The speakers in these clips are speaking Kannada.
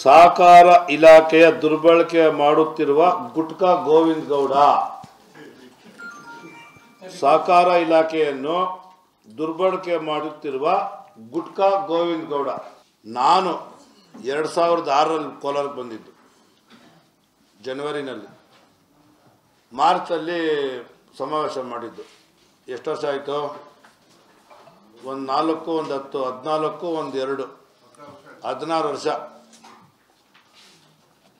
ಸಹಕಾರ ಇಲಾಖೆಯ ದುರ್ಬಳಕೆ ಮಾಡುತ್ತಿರುವ ಗುಟ್ಕಾ ಗೋವಿಂದ ಗೌಡ ಸಹಕಾರ ಇಲಾಖೆಯನ್ನು ದುರ್ಬಳಕೆ ಮಾಡುತ್ತಿರುವ ಗುಟ್ಕಾ ಗೋವಿಂದ ಗೌಡ ನಾನು ಎರಡು ಸಾವಿರದ ಆರರಲ್ಲಿ ಕೋಲಾರಕ್ಕೆ ಬಂದಿದ್ದು, ಜನವರಿನಲ್ಲಿ. ಮಾರ್ಚಲ್ಲಿ ಸಮಾವೇಶ ಮಾಡಿದ್ದು. ಎಷ್ಟು ವರ್ಷ ಆಯಿತು? ಒಂದು ನಾಲ್ಕು, ಒಂದು ಹತ್ತು, ಹದಿನಾಲ್ಕು, ಒಂದು ಎರಡು. ಹದಿನಾರು ವರ್ಷ.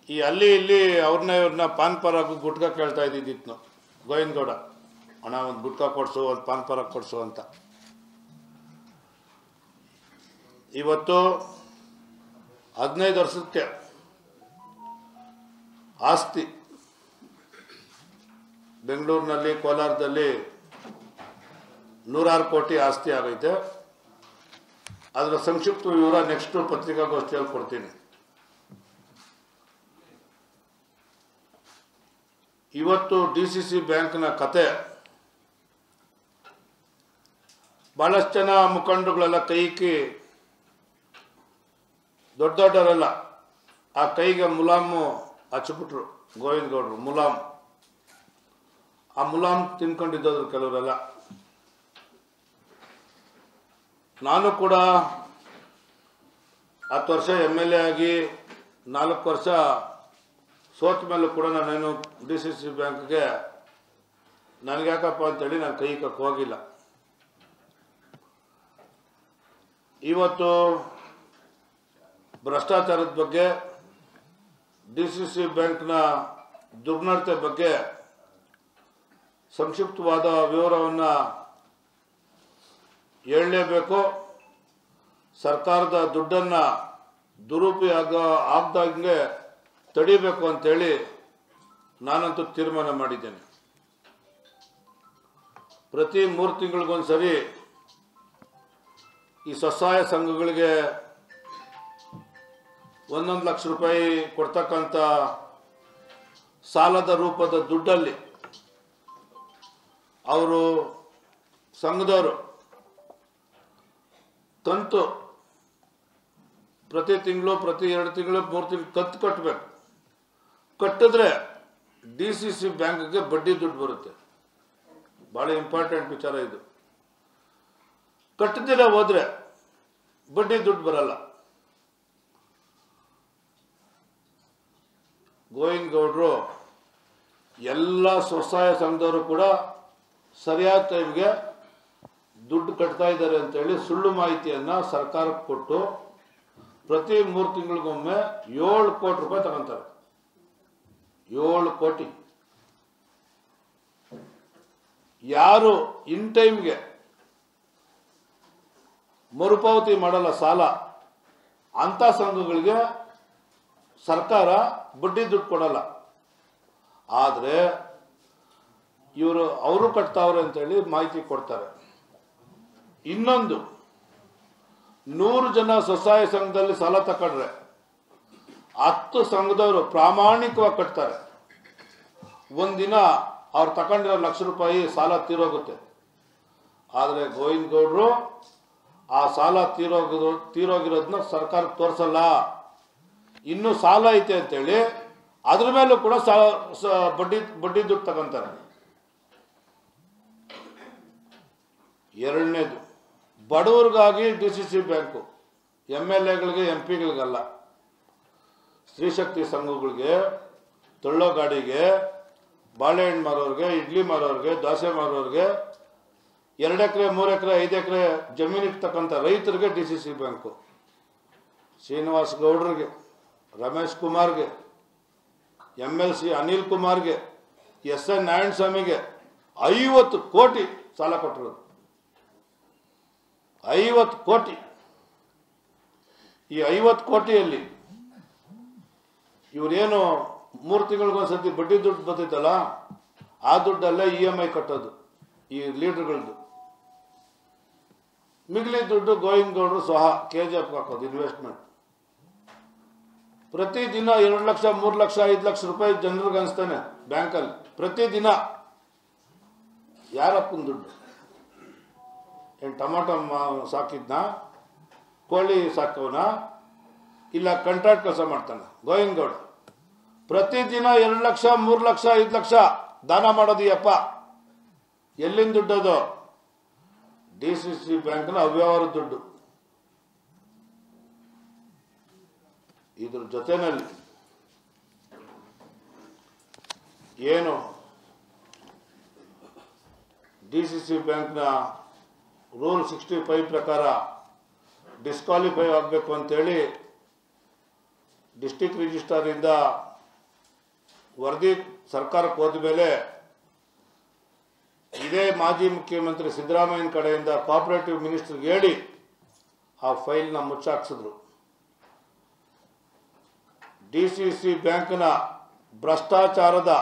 ಈ ಅಲ್ಲಿ ಇಲ್ಲಿ ಅವ್ರನ್ನ ಇವ್ರನ್ನ ಪಾನ್ ಪರಾಗು ಗುಟ್ಕಾ ಕೇಳ್ತಾ ಇದ್ದಿದ್ದಿತ್ತು ಗೋವಿಂದ ಗೌಡ. ಅಣ್ಣ, ಒಂದು ಗುಟ್ಕಾ ಕೊಡಿಸು, ಒಂದು ಪಾನ್ ಪರಾಗ್ ಕೊಡಿಸು ಅಂತ. ಇವತ್ತು ಹದಿನೈದು ವರ್ಷಕ್ಕೆ ಆಸ್ತಿ. ಬೆಂಗಳೂರಿನಲ್ಲಿ, ಕೋಲಾರದಲ್ಲಿ ನೂರಾರು ಕೋಟಿ ಆಸ್ತಿ ಆಗೈತೆ. ಅದರ ಸಂಕ್ಷಿಪ್ತ ವಿವರ ನೆಕ್ಸ್ಟು ಪತ್ರಿಕಾಗೋಷ್ಠಿಯಲ್ಲಿ ಕೊಡ್ತೀನಿ. ಇವತ್ತು ಡಿ ಸಿ ಸಿ ಬ್ಯಾಂಕ್ನ ಕತೆ. ಭಾಳಷ್ಟು ಜನ ಮುಖಂಡರುಗಳೆಲ್ಲ ಕೈಕಿ ದೊಡ್ಡ ದೊಡ್ಡವರೆಲ್ಲ ಆ ಕೈಗೆ ಮುಲಾಮು ಹಚ್ಚಿಬಿಟ್ರು ಗೋವಿಂದ ಗೌಡರು, ಮುಲಾಮ್. ಆ ಮುಲಾಮ್ ತಿನ್ಕೊಂಡಿದ್ದವರು ಕೆಲವರೆಲ್ಲ. ನಾನು ಕೂಡ ಹತ್ತು ವರ್ಷ ಎಂ ಎಲ್ ಎ ಆಗಿ ನಾಲ್ಕು ವರ್ಷ ಸೋತ ಮೇಲೂ ಕೂಡ ನಾನೇನು ಡಿ ಸಿ ಸಿ ಬ್ಯಾಂಕ್ಗೆ ನನಗ್ಯಾಕಪ್ಪ ಅಂತೇಳಿ ನಾನು ಕೈ ಹೋಗಿಲ್ಲ. ಇವತ್ತು ಭ್ರಷ್ಟಾಚಾರದ ಬಗ್ಗೆ ಡಿ ಸಿ ಸಿ ಬ್ಯಾಂಕ್ನ ದುರ್ನಡತೆ ಬಗ್ಗೆ ಸಂಕ್ಷಿಪ್ತವಾದ ವಿವರವನ್ನು ಹೇಳಲೇಬೇಕು. ಸರ್ಕಾರದ ದುಡ್ಡನ್ನು ದುರುಪಯೋಗ ಆಗ್ದಂಗೆ ತಡಿಬೇಕು ಅಂತೇಳಿ ನಾನಂತೂ ತೀರ್ಮಾನ ಮಾಡಿದ್ದೇನೆ. ಪ್ರತಿ ಮೂರು ತಿಂಗಳಿಗೊಂದ್ಸರಿ ಈ ಸ್ವಸಹಾಯ ಸಂಘಗಳಿಗೆ ಒಂದೊಂದು ಲಕ್ಷ ರೂಪಾಯಿ ಕೊಡ್ತಕ್ಕಂಥ ಸಾಲದ ರೂಪದ ದುಡ್ಡಲ್ಲಿ ಅವರು ಸಂಘದವರು ಕಂತು ಪ್ರತಿ ತಿಂಗಳು, ಪ್ರತಿ ಎರಡು ತಿಂಗಳು, ಮೂರು ತಿಂಗಳು ಕಂತು ಕಟ್ಟಬೇಕು ಕಟ್ಟಿದ್ರೆ ಡಿ ಸಿ ಸಿ ಬ್ಯಾಂಕ್ಗೆ ಬಡ್ಡಿ ದುಡ್ಡು ಬರುತ್ತೆ. ಭಾಳ ಇಂಪಾರ್ಟೆಂಟ್ ವಿಚಾರ ಇದು. ಕಟ್ಟದಿರ ಹೋದ್ರೆ ಬಡ್ಡಿ ದುಡ್ಡು ಬರಲ್ಲ. ಗೋವಿಂದ ಗೌಡ್ರು ಎಲ್ಲ ಸ್ವಸಹಾಯ ಸಂಘದವರು ಕೂಡ ಸರಿಯಾದ ಟೈಮ್ಗೆ ದುಡ್ಡು ಕಟ್ತಾ ಇದ್ದಾರೆ ಅಂತೇಳಿ ಸುಳ್ಳು ಮಾಹಿತಿಯನ್ನು ಸರ್ಕಾರಕ್ಕೆ ಕೊಟ್ಟು ಪ್ರತಿ ಮೂರು ತಿಂಗಳಿಗೊಮ್ಮೆ ಏಳು ಕೋಟಿ ರೂಪಾಯಿ ತಗೊಂತಾರೆ. ಏಳು ಕೋಟಿ. ಯಾರು ಇನ್ ಟೈಮ್ಗೆ ಮರುಪಾವತಿ ಮಾಡಲ್ಲ ಸಾಲ, ಅಂಥ ಸಂಘಗಳಿಗೆ ಸರ್ಕಾರ ಬಡ್ಡಿ ದುಡ್ಡು ಕೊಡಲ್ಲ. ಆದರೆ ಇವರು ಅವರು ಕಟ್ತಾವ್ರೆ ಅಂತೇಳಿ ಮಾಹಿತಿ ಕೊಡ್ತಾರೆ. ಇನ್ನೊಂದು, ನೂರು ಜನ ಸ್ವಸಹಾಯ ಸಂಘದಲ್ಲಿ ಸಾಲ ತಗೊಂಡ್ರೆ ಹತ್ತು ಸಂಘದವರು ಪ್ರಾಮಾಣಿಕವಾಗಿ ಕಟ್ತಾರೆ. ಒಂದಿನ ಅವ್ರು ತಗೊಂಡಿರೋ ಲಕ್ಷ ರೂಪಾಯಿ ಸಾಲ ತೀರೋಗುತ್ತೆ. ಆದರೆ ಗೋವಿಂದ ಗೌಡರು ಆ ಸಾಲ ತೀರೋಗಿರೋ ತೀರೋಗಿರೋದನ್ನ ಸರ್ಕಾರಕ್ಕೆ ತೋರಿಸಲ್ಲ. ಇನ್ನೂ ಸಾಲ ಐತೆ ಅಂತೇಳಿ ಅದ್ರ ಮೇಲೂ ಕೂಡ ಸಾಲ ಬಡ್ಡಿ ಬಡ್ಡಿ ದುಡ್ಡು ತಗೊಂತಾರೆ. ಎರಡನೇದು, ಬಡವರಿಗಾಗಿ D C C bank M L ಎಗಳಿಗೆ, M ಪಿಗಳಿಗಲ್ಲ ಸ್ತ್ರೀಶಕ್ತಿ ಸಂಘಗಳಿಗೆ ತೊಳ್ಳೋ ಗಾಡಿಗೆ ಬಾಳೆಹಣ್ಣು ಮಾರೋರಿಗೆ ಇಡ್ಲಿ ಮಾರೋರಿಗೆ ದೋಸೆ ಮಾರೋರಿಗೆ ಎರಡು ಎಕರೆ ಮೂರು ಎಕರೆ ಐದು ಎಕರೆ ಜಮೀನು ಇಟ್ಟಕ್ಕಂಥ ರೈತರಿಗೆ D C C bank. Srinivas ಗೌಡ್ರಿಗೆ, ರಮೇಶ್ ಕುಮಾರ್ಗೆ ಎಂ ಎಲ್ ಸಿ ಅನಿಲ್ ಕುಮಾರ್ಗೆ, ಎಸ್ ಎನ್ ನಾರಾಯಣ ಸ್ವಾಮಿಗೆ ಐವತ್ತು ಕೋಟಿ ಸಾಲ ಕೊಟ್ಟಿರೋದು. ಐವತ್ತು ಕೋಟಿ. ಈ ಐವತ್ತು ಕೋಟಿಯಲ್ಲಿ ಇವರೇನು ಮೂರು ತಿಂಗಳಿಗೊಂದ್ಸತಿ ಬಡ್ಡಿ ದುಡ್ಡು ಬರ್ತೈತಲ್ಲ ಆ ದುಡ್ಡಲ್ಲೇ ಇ ಎಂ ಐ ಕಟ್ಟೋದು, ಈ ಲೀಡರ್ಗಳದ್ದು ಮಿಗಿಲಿ ದುಡ್ಡು ಗೋಯಿಂಗ್ ಗೌಡ್ರು ಸಹ ಕೆ ಜಿ ಎಫ್ ಹಾಕೋದು ಇನ್ವೆಸ್ಟ್ಮೆಂಟ್ ಪ್ರತಿ ದಿನ ಎರಡು ಲಕ್ಷ, ಮೂರು ಲಕ್ಷ, ಐದು ಲಕ್ಷ ರೂಪಾಯಿ ಜನರಿಗೆ ಅನಿಸ್ತಾನೆ ಬ್ಯಾಂಕಲ್ಲಿ. ಪ್ರತಿದಿನ. ಯಾರಪ್ಪನ ದುಡ್ಡು? ಏನು ಟೊಮಾಟೊ ಸಾಕಿದ್ನ? ಕೋಳಿ ಸಾಕವನ? ಇಲ್ಲ ಕಂಟ್ರಾಕ್ಟ್ ಕೆಲಸ ಮಾಡ್ತಾನೆ. ಗೋವಿಂದಗೌಡ ಪ್ರತಿದಿನ ಎರಡು ಲಕ್ಷ, ಮೂರು ಲಕ್ಷ, ಐದು ಲಕ್ಷ ದಾನ ಮಾಡೋದು ಯಪ್ಪ. ಎಲ್ಲಿಂದ ದುಡ್ಡದು ಡಿ ಸಿ ಸಿ ಬ್ಯಾಂಕ್ನ ಅವ್ಯವಹಾರ ದುಡ್ಡು. ಇದ್ರ ಜೊತೆನಲ್ಲಿ ಏನು? ಡಿ ಸಿ ಸಿ ಬ್ಯಾಂಕ್ನ ರೂಲ್ ಸಿಕ್ಸ್ಟಿ ಫೈವ್ ಪ್ರಕಾರ ಡಿಸ್ಕ್ವಾಲಿಫೈ ಆಗಬೇಕು ಅಂತೇಳಿ ಡಿಸ್ಟಿಕ್ ರಿಜಿಸ್ಟ್ರಾರಿಂದ ವರದಿ ಸರ್ಕಾರಕ್ಕೆ ಹೋದ ಮೇಲೆ ಇದೇ ಮಾಜಿ ಮುಖ್ಯಮಂತ್ರಿ ಸಿದ್ದರಾಮಯ್ಯನ ಕಡೆಯಿಂದ ಕೋಆಪರೇಟಿವ್ ಮಿನಿಸ್ಟರ್ಗೆ ಹೇಳಿ ಆ ಫೈಲ್ನ ಮುಚ್ಚಾಕ್ಸಿದ್ರು. ಡಿ ಸಿ ಸಿ ಬ್ಯಾಂಕ್ನ ಭ್ರಷ್ಟಾಚಾರದ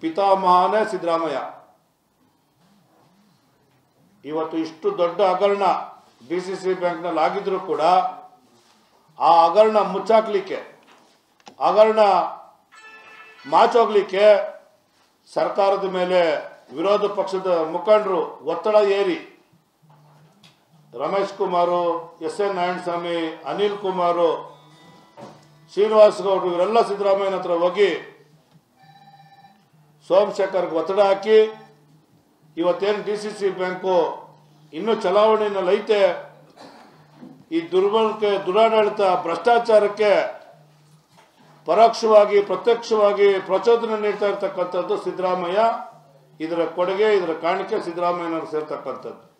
ಪಿತಾಮಹನೇ ಸಿದ್ದರಾಮಯ್ಯ. ಇವತ್ತು ಇಷ್ಟು ದೊಡ್ಡ ಹಗರಣ ಡಿ ಸಿ ಸಿ ಬ್ಯಾಂಕ್ನಲ್ಲಿ ಆಗಿದ್ರು ಕೂಡ ಆ ಹಗರಣ ಮುಚ್ಚಾಕ್ಲಿಕ್ಕೆ ಹಗರಣ ಮಾಚೋಗ್ಲಿಕ್ಕೆ ಸರ್ಕಾರದ ಮೇಲೆ ವಿರೋಧ ಪಕ್ಷದ ಮುಖಂಡರು ಒತ್ತಡ ಏರಿ ರಮೇಶ್ ಕುಮಾರು, ಎಸ್ ಎನ್ ನಾರಾಯಣಸ್ವಾಮಿ, ಅನಿಲ್ ಕುಮಾರು, ಶ್ರೀನಿವಾಸ್ ಗೌಡ್ರು, ಇವರೆಲ್ಲ ಸಿದ್ದರಾಮಯ್ಯನ ಹತ್ರ ಹೋಗಿ ಸೋಮಶೇಖರ್ಗೆ ಒತ್ತಡ ಹಾಕಿ ಇವತ್ತೇನು ಡಿ ಸಿ ಸಿ ಬ್ಯಾಂಕು ಇನ್ನೂ ಚಲಾವಣೆಯಲ್ಲಿ ಐತೆ ಈ ದುರ್ಬಳಕೆ, ದುರಾಡಳಿತ, ಭ್ರಷ್ಟಾಚಾರಕ್ಕೆ ಪರೋಕ್ಷವಾಗಿ ಪ್ರತ್ಯಕ್ಷವಾಗಿ ಪ್ರಚೋದನೆ ನೀಡ್ತಾ ಇರ್ತಕ್ಕಂಥದ್ದು ಸಿದ್ದರಾಮಯ್ಯ. ಇದರ ಕೊಡುಗೆ ಇದರ ಕಾಣಿಕೆ ಸಿದ್ದರಾಮಯ್ಯನವರು ಸೇರ್ತಕ್ಕಂಥದ್ದು.